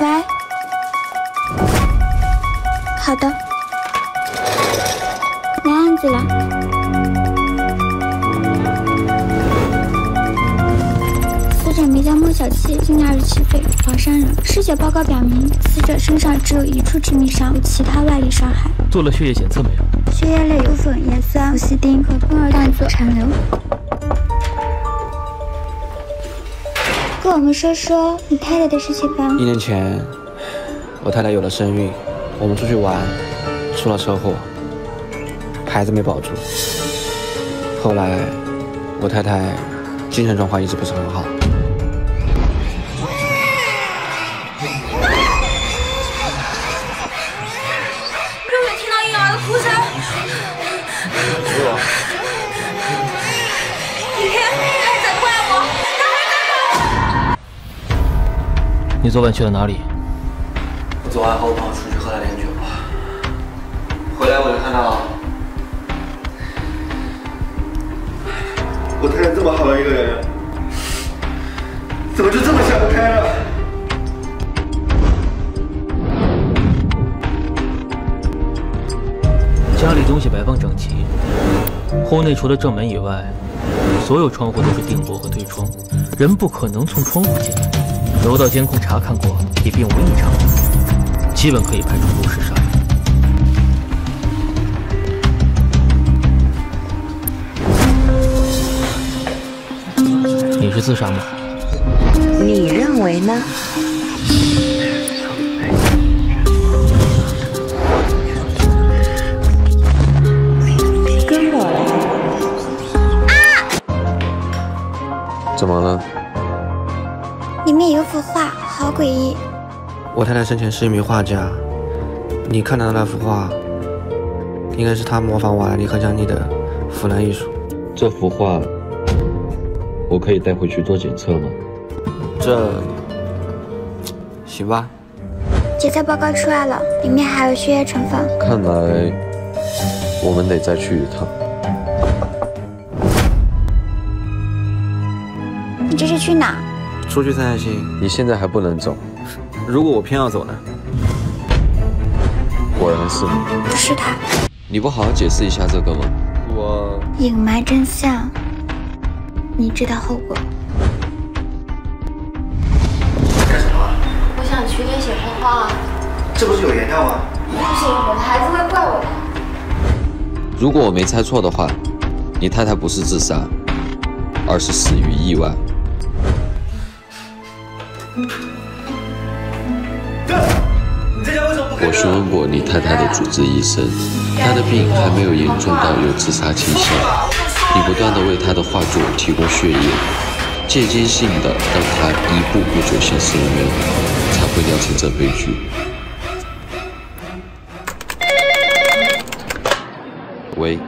喂，好的，没案子了。今年二十七岁，华山人。尸检报告表明，死者身上只有一处致命伤，无其他外力伤害。做了血液检测没有？血液类有粉、盐酸、氟西汀和苯二氮唑残留。跟我们说说你太太的事情吧。一年前，我太太有了身孕，我们出去玩，出了车祸，孩子没保住。后来，我太太精神状况一直不是很好。你昨晚去了哪里？我昨晚和我朋友出去喝了点酒，回来我就看到我太太这么好的一个人，怎么就这么想不开了？家里东西摆放整齐，户内除了正门以外，所有窗户都是定格和推窗，人不可能从窗户进来。楼道监控查看过，也并无异常，基本可以排除入室杀人。你是自杀吗？你认为呢？跟我来。啊怎么了？里面有幅画，好诡异。我太太生前是一名画家，你看到的那幅画，应该是她模仿瓦莱丽和江妮的腐烂艺术。这幅画我可以带回去做检测吗？这行吧。检测报告出来了，里面还有血液成分。看来我们得再去一趟。你这是去哪？出去散散心。你现在还不能走，如果我偏要走呢？果然是你。不是他，你不好好解释一下这个吗？我隐瞒真相，你知道后果。干什么？我想取点血红花，这不是有颜料吗？不行，我的孩子会怪我的。如果我没猜错的话，你太太不是自杀，而是死于意外。我询问过你太太的主治医生，她的病还没有严重到有自杀倾向。你不断的为她的画作提供血液，间接性的让她一步步走向深渊，才会酿成这悲剧。喂，